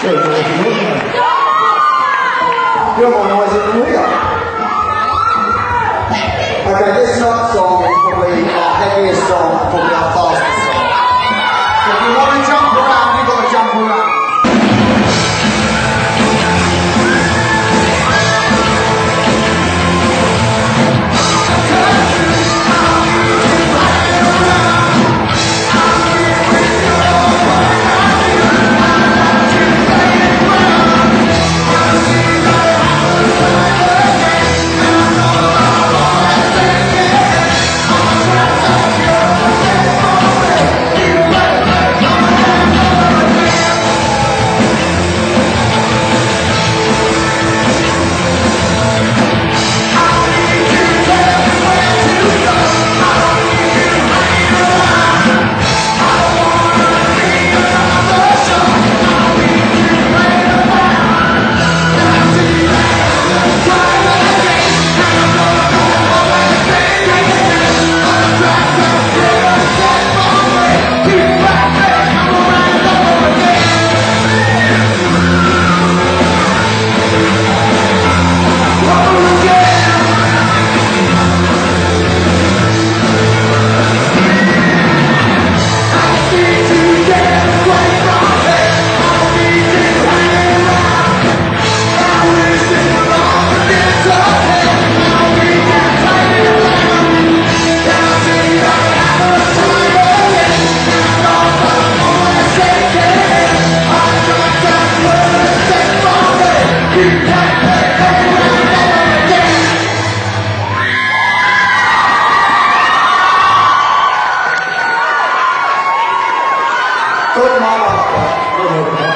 Feel more noise in the wheel. Okay, this song probably our heaviest song, probably our Good morning.